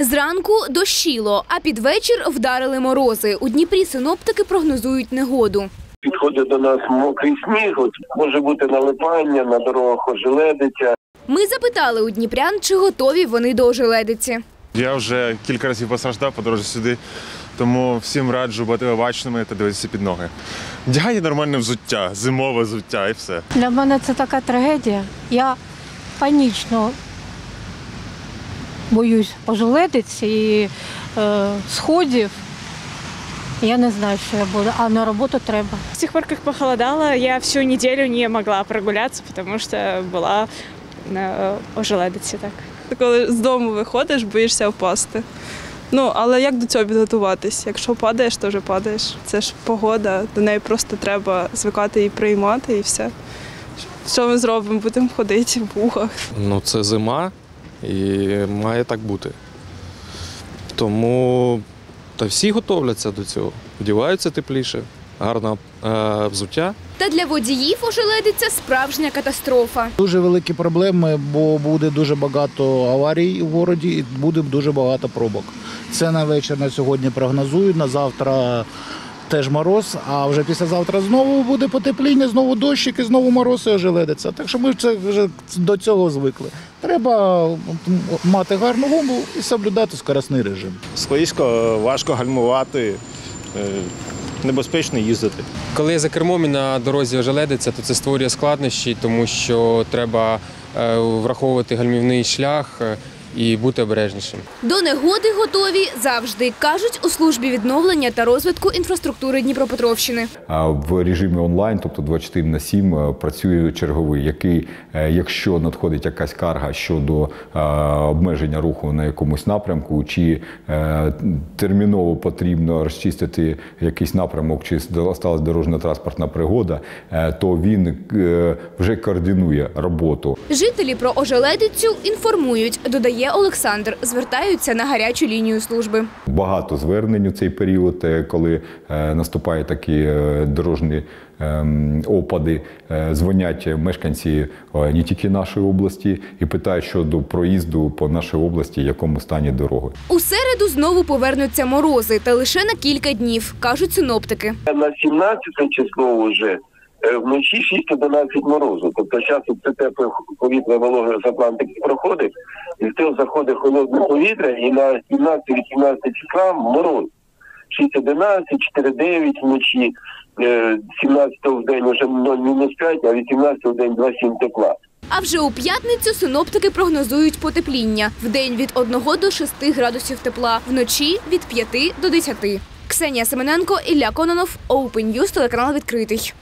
Зранку дощило, а під вечір вдарили морози. У Дніпрі синоптики прогнозують негоду. Підходить до нас мокрий сніг, от може бути налипання, на дорогах ожеледиця. Ми запитали у дніпрян, чи готові вони до ожеледиці. Я вже кілька разів постраждав по дорозі сюди, тому всім раджу бути обачними та дивитися під ноги. Вдягайте нормальне взуття, зимове взуття і все. Для мене це така трагедія. Я панічно боюсь пожеледиць і е, сходів. Я не знаю, що я буду, а на роботу треба. С тех пор, как похолодало, я всю неделю не могла прогуляться, потому что была на ожеледиці так. Ти коли з дому виходиш, боїшся впасти. Ну, але як до цього підготуватись? Якщо падаєш, то вже падаєш. Це ж погода, до неї просто треба звикати і приймати, і все. Що ми зробимо? Будемо ходити в вухах. Ну, це зима і має так бути. Тому та всі готовляться до цього. Вдіваються тепліше, гарне е, взуття. Та для водіїв ожеледиця справжня катастрофа. Дуже великі проблеми, бо буде дуже багато аварій у городі і буде дуже багато пробок. Це на вечір на сьогодні прогнозують, на завтра теж мороз, а вже післязавтра знову буде потепління, знову дощик і знову мороз і ожеледиться. Так що ми це вже до цього звикли. Треба мати гарну гуму і соблюдати скоростний режим. Склизько, важко гальмувати, е, небезпечно їздити. Коли я за кермом і на дорозі ожеледиться, то це створює складнощі, тому що треба е, враховувати гальмівний шлях е, і бути обережнішим. До негоди готові завжди, кажуть у службі відновлення та розвитку інфраструктури Дніпропетровщини. В режимі онлайн, тобто 24 на 7, е, працює черговий, який, е, якщо надходить якась карга щодо е, обмеження руху на якомусь напрямку, чи терміново потрібно розчистити якийсь напрямок, чи сталася дорожня транспортна пригода, то він вже координує роботу Жителі про ожеледицю інформують, додає Олександр. Звертаються на гарячу лінію служби. Багато звернень у цей період, е, коли е, наступають такі е, дорожні ем, опади, дзвонять мешканці не тільки нашої області і питають щодо проїзду по нашій області, в якому стані дороги. У середу знову повернуться морози, та лише на кілька днів, кажуть синоптики. На 17 число вже е, вночі 6-11 морозу. Тобто зараз це тепле повітря вологе з Атлантики проходить, і в тил заходить холодне повітря, і на 17-18 числа мороз. 6-11, 4-9 вночі, е, 17 в день вже 0-5, а 18 в день 2-7 тепла. А вже у п'ятницю синоптики прогнозують потепління. Вдень від 1 до 6 градусів тепла, вночі від 5 до 10. Ксенія Семененко, Ілля Кононов, Open News, телеканал відкритий.